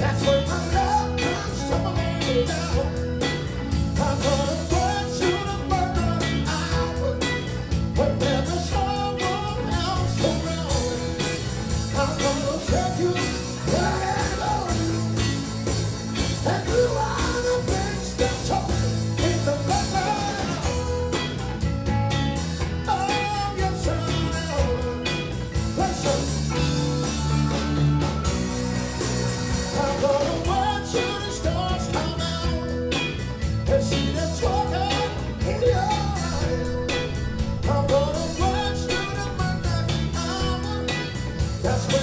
That's That's what